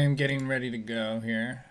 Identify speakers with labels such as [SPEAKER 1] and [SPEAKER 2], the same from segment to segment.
[SPEAKER 1] I am getting ready to go here.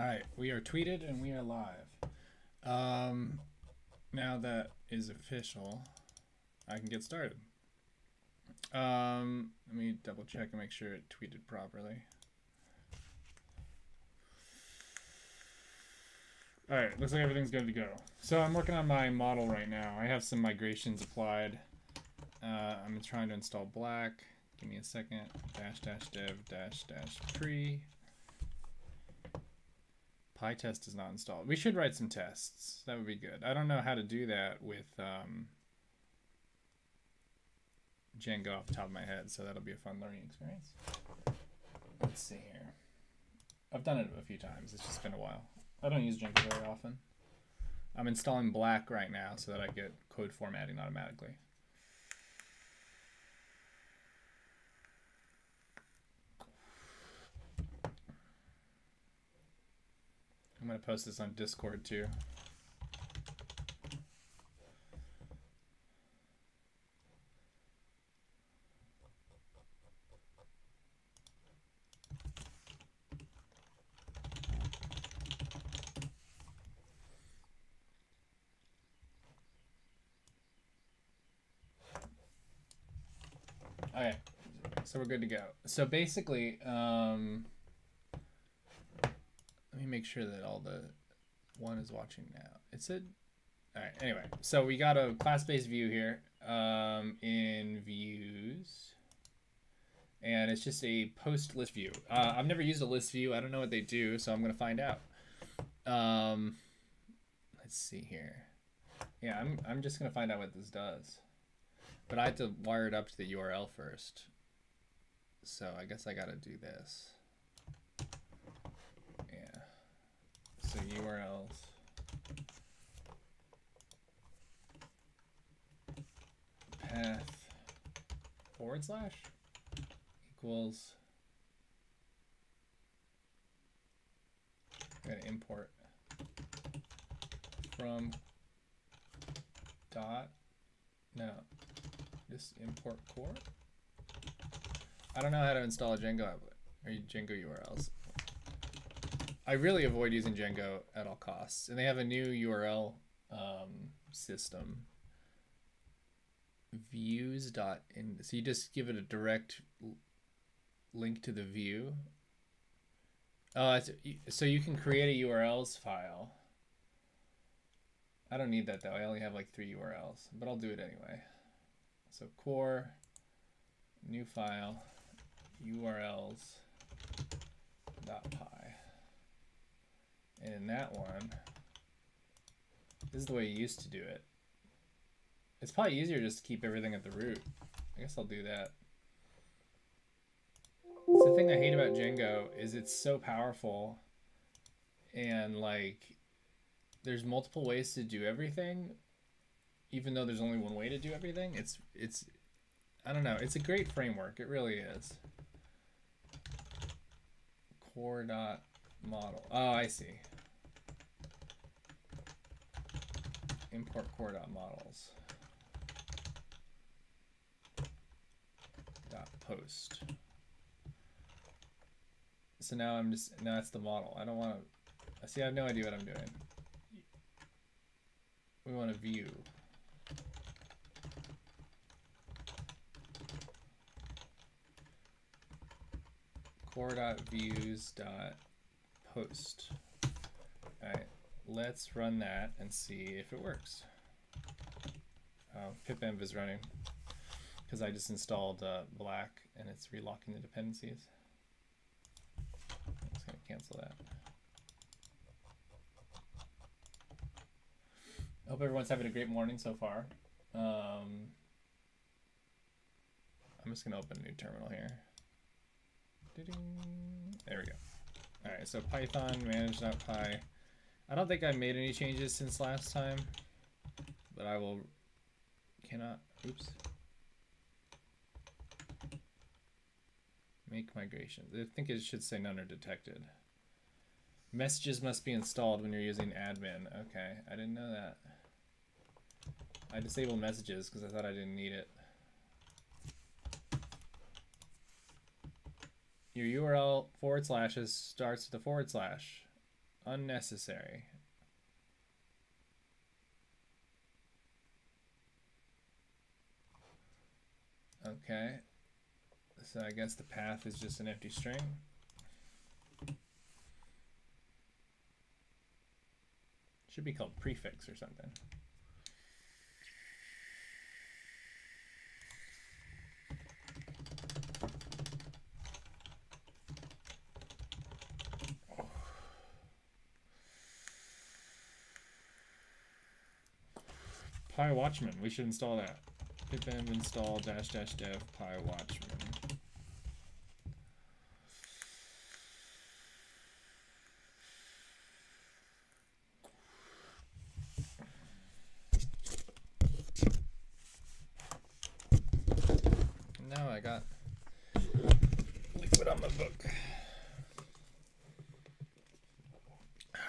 [SPEAKER 1] All right, we are tweeted and we are live. Um, now that is official, I can get started. Um, let me double check and make sure it tweeted properly. All right, looks like everything's good to go. So I'm working on my model right now. I have some migrations applied. Uh, I'm trying to install black. Give me a second. Dash dash dev dash dash pre. PyTest is not installed. We should write some tests. That would be good. I don't know how to do that with um, Django off the top of my head, so that'll be a fun learning experience. Let's see here. I've done it a few times. It's just been a while. I don't use Django very often. I'm installing Black right now so that I get code formatting automatically. I'm going to post this on Discord too. Okay, so we're good to go. So basically, um, let me make sure that all the one is watching now. It said, all right. Anyway, so we got a class-based view here um, in views, and it's just a post list view. Uh, I've never used a list view. I don't know what they do, so I'm gonna find out. Um, let's see here. Yeah, I'm I'm just gonna find out what this does. But I have to wire it up to the URL first. So I guess I gotta do this. So URLs. Path forward slash equals. I'm gonna import from dot no just import core I don't know how to install a Django or Django URLs I really avoid using Django at all costs and they have a new URL um, system views dot in so you just give it a direct link to the view uh, so you can create a URLs file I don't need that though. I only have like three URLs, but I'll do it anyway. So core, new file, URLs dot py. And in that one, this is the way you used to do it. It's probably easier just to keep everything at the root. I guess I'll do that. It's the thing I hate about Django is it's so powerful and like there's multiple ways to do everything even though there's only one way to do everything it's it's i don't know it's a great framework it really is core dot model oh i see import core dot models dot post. So now I'm just now that's the model. I don't want to. I see, I have no idea what I'm doing. We want to view. core post. All right, let's run that and see if it works. Oh, pipenv is running because I just installed uh, black and it's relocking the dependencies. I'm just gonna cancel that. I Hope everyone's having a great morning so far. Um, I'm just gonna open a new terminal here. There we go. All right, so Python manage.py. I don't think I made any changes since last time, but I will, cannot, oops. Make migration. I think it should say none are detected. Messages must be installed when you're using admin. Okay, I didn't know that. I disabled messages because I thought I didn't need it. Your URL forward slashes starts with a forward slash. Unnecessary. Okay. So I guess the path is just an empty string. Should be called prefix or something. PyWatchman. We should install that. pipenv install dash dash dev PyWatchman. Now I got liquid on my book.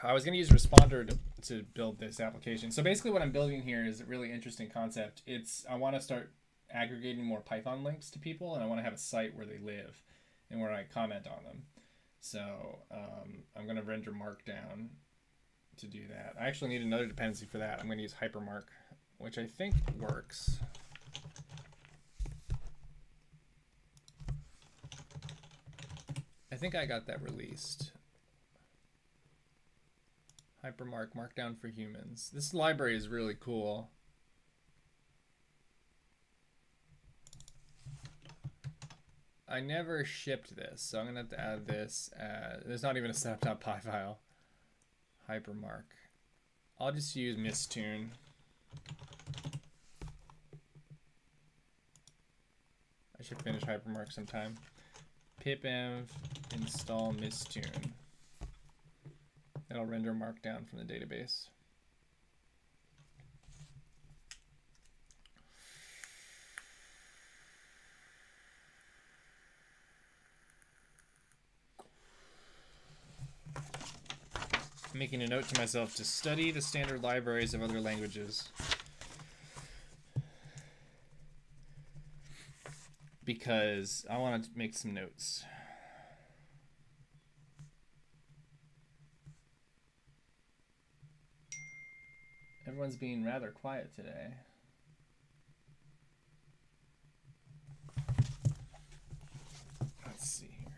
[SPEAKER 1] I was going to use responder to to build this application. So basically what I'm building here is a really interesting concept. It's I want to start aggregating more Python links to people and I want to have a site where they live and where I comment on them. So um, I'm going to render Markdown to do that. I actually need another dependency for that. I'm going to use Hypermark, which I think works. I think I got that released. Hypermark Markdown for Humans. This library is really cool. I never shipped this, so I'm gonna have to add this. there's not even a setup.py file. Hypermark. I'll just use Mistune. I should finish Hypermark sometime. pipenv install Mistune. It'll render Markdown from the database. making a note to myself to study the standard libraries of other languages. Because I want to make some notes. Everyone's being rather quiet today. Let's see here.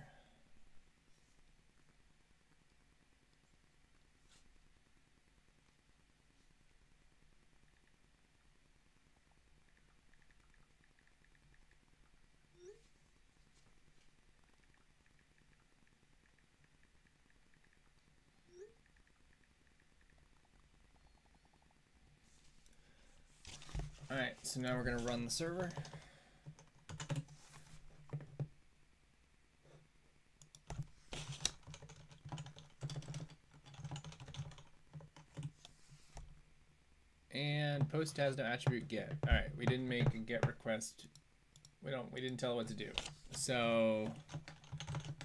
[SPEAKER 1] Alright, so now we're going to run the server. And post has no attribute get. Alright, we didn't make a get request. We don't we didn't tell it what to do. So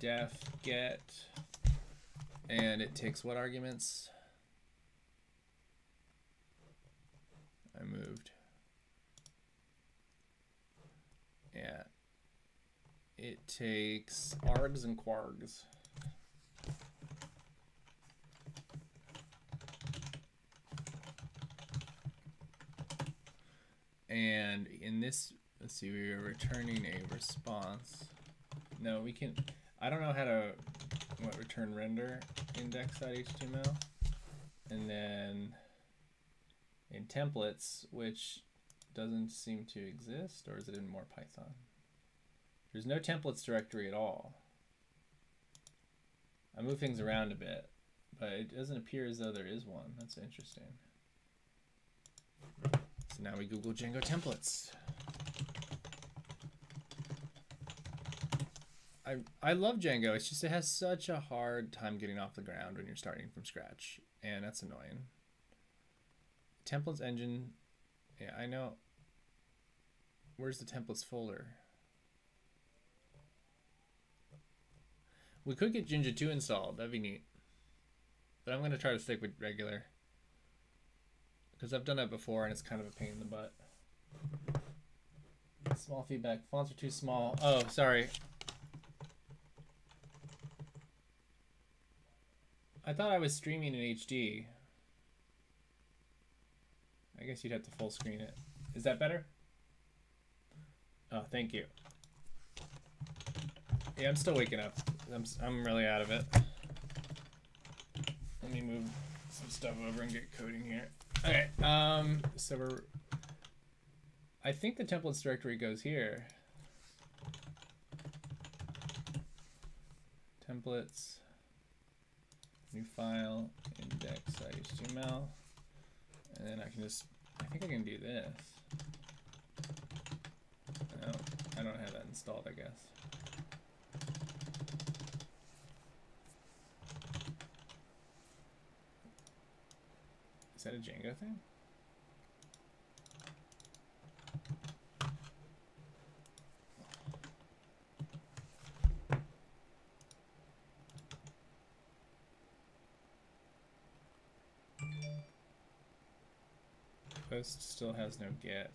[SPEAKER 1] def get and it takes what arguments? I moved. Yeah. It takes args and kwargs. And in this, let's see, we are returning a response. No, we can, I don't know how to, what, return render index.html. And then in templates, which doesn't seem to exist, or is it in more Python? There's no templates directory at all. I move things around a bit, but it doesn't appear as though there is one. That's interesting. So now we Google Django templates. I, I love Django. It's just it has such a hard time getting off the ground when you're starting from scratch, and that's annoying. Templates engine, yeah, I know. Where's the templates folder? We could get Jinja 2 installed. That'd be neat. But I'm going to try to stick with regular. Because I've done that before and it's kind of a pain in the butt. Small feedback. Fonts are too small. Oh, sorry. I thought I was streaming in HD. I guess you'd have to full screen it. Is that better? Oh, thank you. Yeah, I'm still waking up. I'm, I'm really out of it. Let me move some stuff over and get coding here. Okay, um, so we're... I think the templates directory goes here. Templates, new file, index.html, and then I can just, I think I can do this. I don't have that installed, I guess. Is that a Django thing? Post still has no get.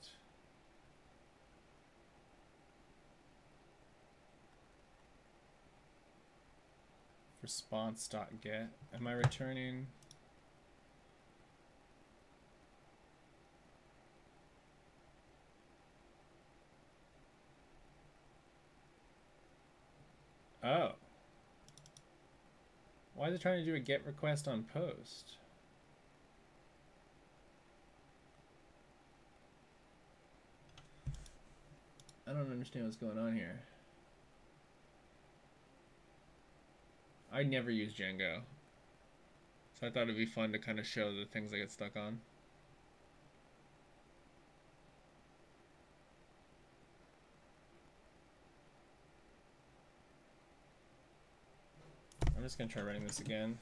[SPEAKER 1] Response.get. Am I returning? Oh. Why is it trying to do a get request on post? I don't understand what's going on here. I never use Django. So I thought it'd be fun to kind of show the things I get stuck on. I'm just gonna try running this again.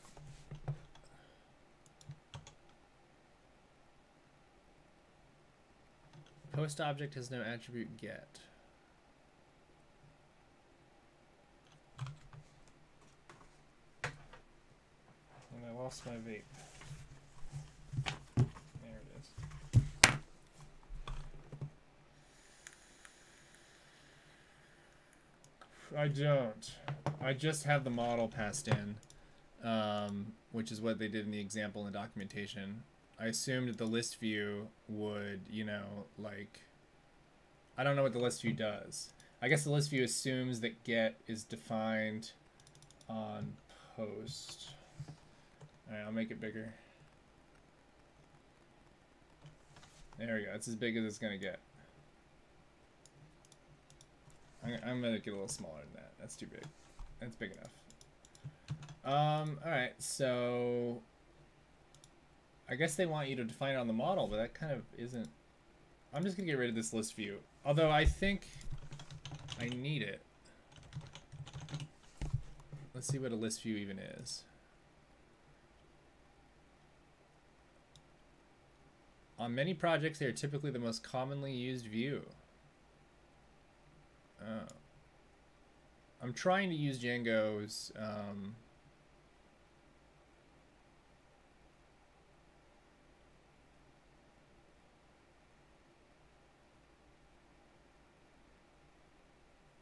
[SPEAKER 1] Post object has no attribute get. And I lost my vape. There it is. I don't. I just have the model passed in, um, which is what they did in the example in the documentation. I assumed that the list view would, you know, like, I don't know what the list view does. I guess the list view assumes that get is defined on post. Alright, I'll make it bigger. There we go. It's as big as it's going to get. I'm, I'm going to get a little smaller than that. That's too big. That's big enough. Um, alright, so... I guess they want you to define it on the model, but that kind of isn't... I'm just going to get rid of this list view. Although I think I need it. Let's see what a list view even is. On many projects, they are typically the most commonly used view. Oh. I'm trying to use Django's... Um,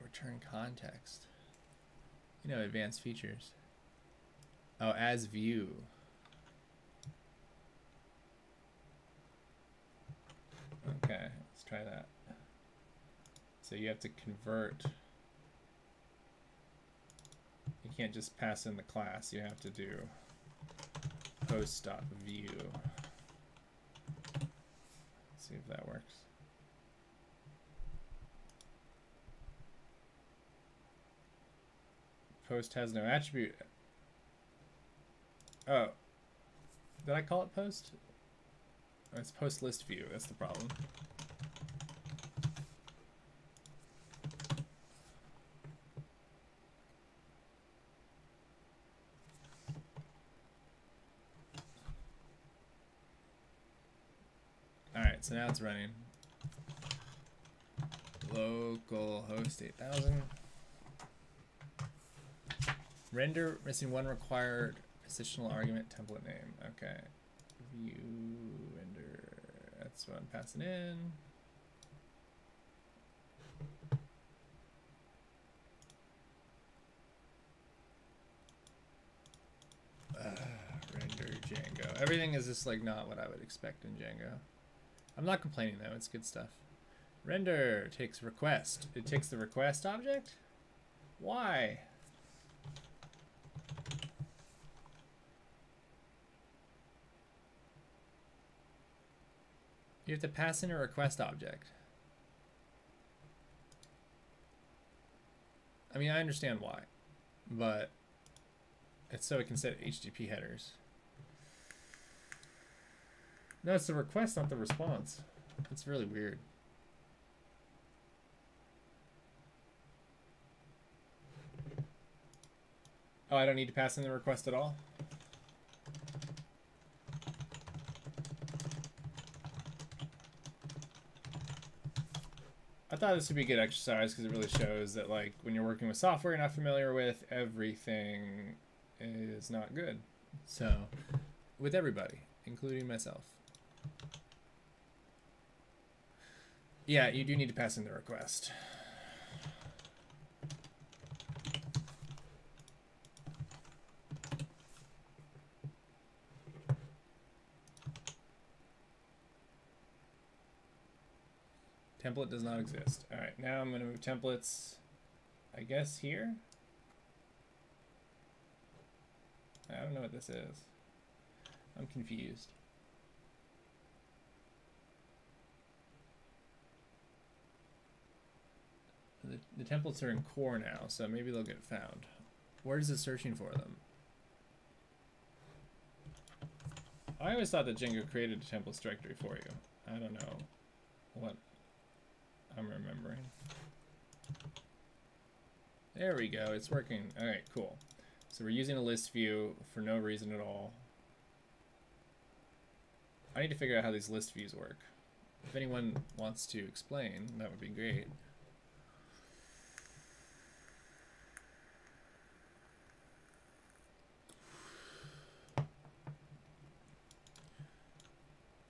[SPEAKER 1] return context. You know, advanced features. Oh, as view. Okay, let's try that. So you have to convert. You can't just pass in the class. You have to do post.view. See if that works. Post has no attribute. Oh. Did I call it post? It's post list view. That's the problem. Alright, so now it's running. Local host 8000. Render missing one required positional argument template name. Okay. View. That's what I'm passing in. Uh, render Django. Everything is just like not what I would expect in Django. I'm not complaining though, it's good stuff. Render takes request. It takes the request object? Why? You have to pass in a request object. I mean, I understand why, but it's so it can set HTTP headers. No, it's the request, not the response. It's really weird. Oh, I don't need to pass in the request at all? I thought this would be a good exercise because it really shows that like when you're working with software you're not familiar with, everything is not good. So, with everybody, including myself. Yeah, you do need to pass in the request. Template does not exist. All right, now I'm going to move templates, I guess, here. I don't know what this is. I'm confused. The, the templates are in core now, so maybe they'll get found. Where is it searching for them? I always thought that Django created a templates directory for you. I don't know what I'm remembering. There we go, it's working. Alright, cool. So we're using a list view for no reason at all. I need to figure out how these list views work. If anyone wants to explain, that would be great.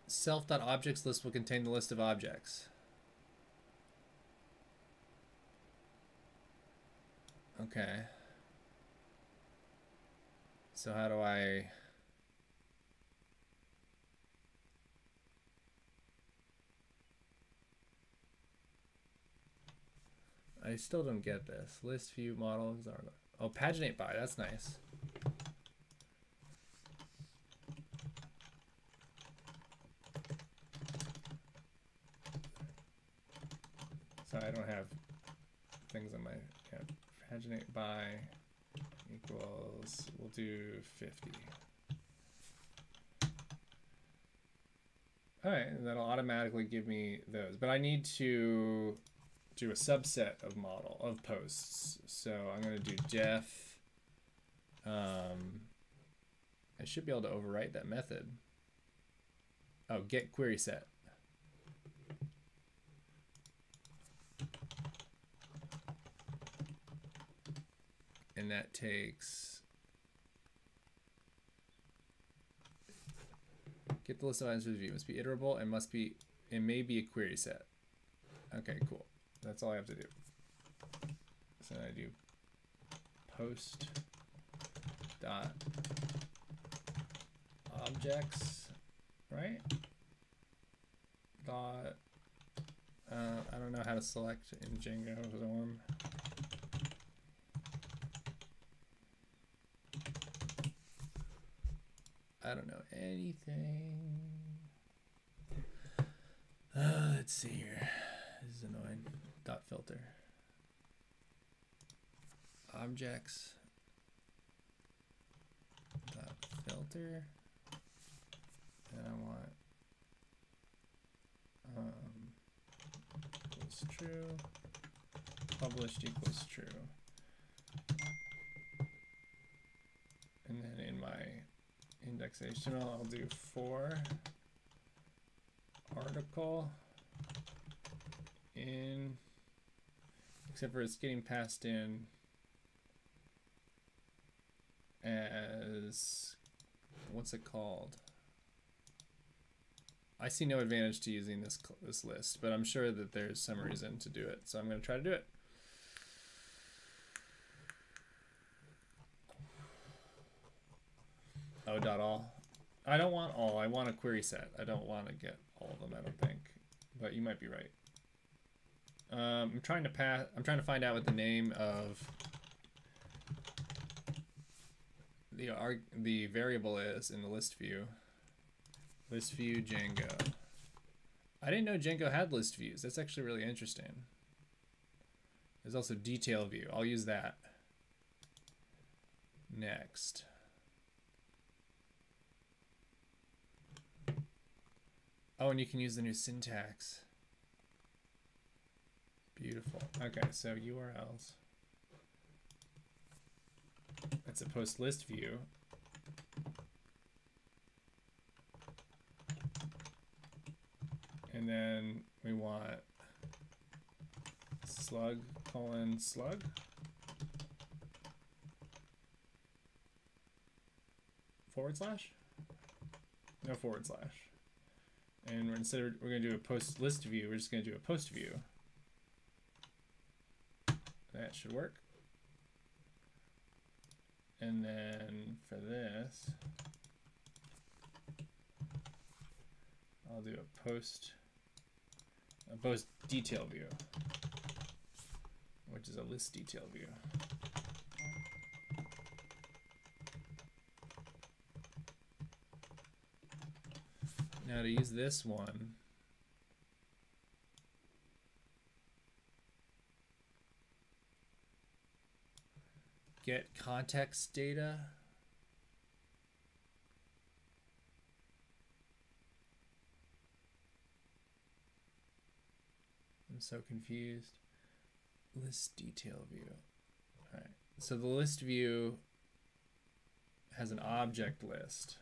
[SPEAKER 1] Self.objects list will contain the list of objects. Okay. So how do I... I still don't get this. List view model. Oh, paginate by. That's nice. Sorry, I don't have things on my account paginate by equals, we'll do 50. All right, and that'll automatically give me those, but I need to do a subset of model of posts. So I'm going to do def. Um, I should be able to overwrite that method. Oh, get query set. And that takes get the list of items for the view must be iterable and must be it may be a query set okay cool that's all I have to do So I do post dot objects, right? Dot, uh, I don't know how to select in Django's ORM. I don't know anything. Uh, let's see here. This is annoying. Dot filter. Objects. Dot filter. And I want um, equals true. Published equals true. And then in my index.html, I'll do for article in, except for it's getting passed in as, what's it called? I see no advantage to using this this list, but I'm sure that there's some reason to do it. So I'm going to try to do it. Oh, dot all. I don't want all. I want a query set. I don't want to get all of them. I don't think, but you might be right. Um, I'm trying to pass. I'm trying to find out what the name of the arg the variable is in the list view. List view Django. I didn't know Django had list views. That's actually really interesting. There's also detail view. I'll use that. Next. Oh, and you can use the new syntax. Beautiful. Okay, so URLs. That's a post list view. And then we want slug colon slug. Forward slash? No forward slash. And instead of, we're gonna do a post list view, we're just gonna do a post view. That should work. And then for this, I'll do a post, a post detail view, which is a list detail view. Now to use this one, get context data. I'm so confused. List detail view. All right. So the list view has an object list.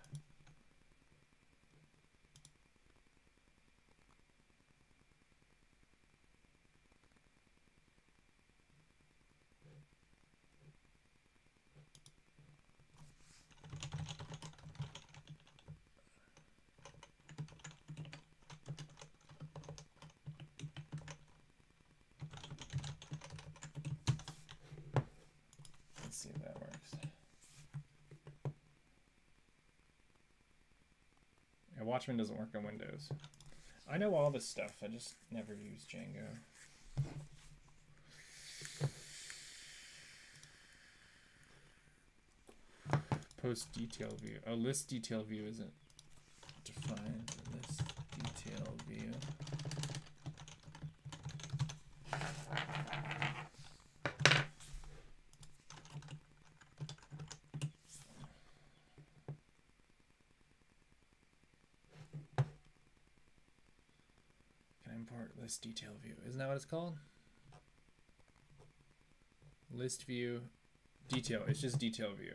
[SPEAKER 1] Let's see if that works. Yeah, Watchman doesn't work on Windows. I know all this stuff, I just never use Django. Post detail view. Oh, list detail view isn't defined. List detail view. Can I import list detail view? Isn't that what it's called? List view, detail. It's just detail view.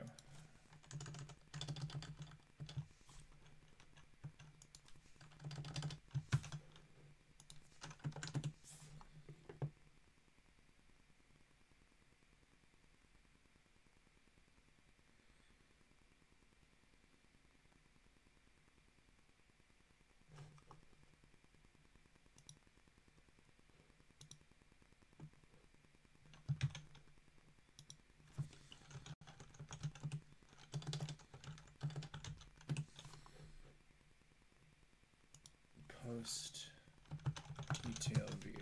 [SPEAKER 1] Post detail view.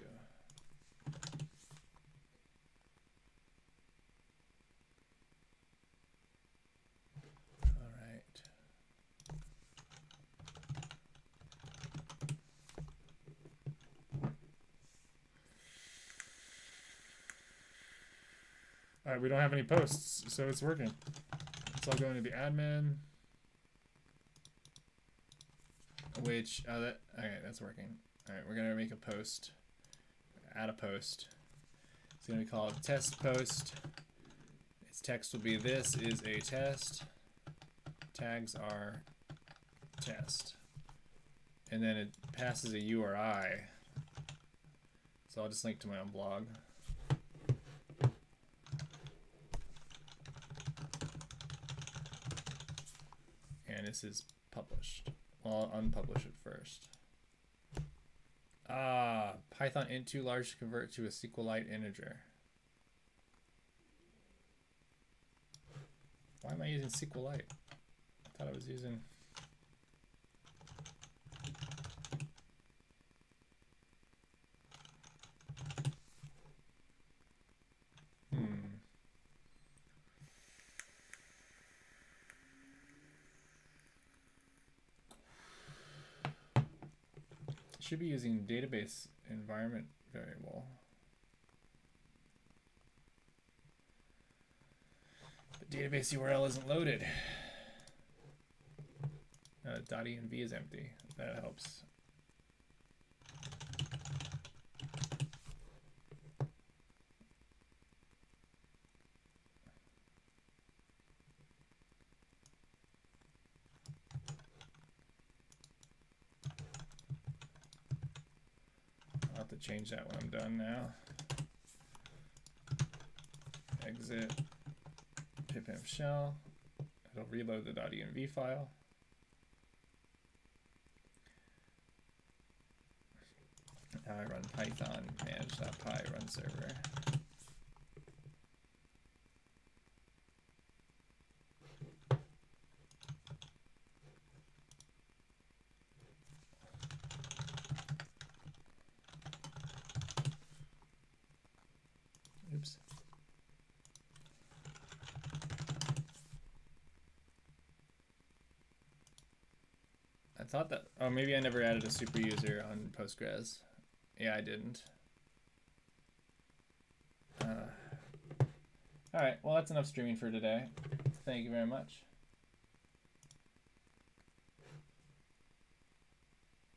[SPEAKER 1] All right.
[SPEAKER 2] All right, we don't have any posts, so it's working. So I'll go into the admin.
[SPEAKER 1] Which, oh, that, okay, that's working. All right, we're gonna make a post, add a post. It's gonna be called test post. Its text will be this is a test. Tags are test. And then it passes a URI. So I'll just link to my own blog. And this is published. Well, I'll unpublish it first. Ah, Python int too large to convert to a SQLite integer. Why am I using SQLite? I thought I was using. Should be using database environment variable. The database URL isn't loaded. Uh, .env is empty. That helps. Change that when I'm done now. Exit pipenv shell. It'll reload the .env file. Now I run python manage.py run server. Oops. I thought that, oh, maybe I never added a super user on Postgres. Yeah, I didn't. Uh, all right, well, that's enough streaming for today. Thank you very much.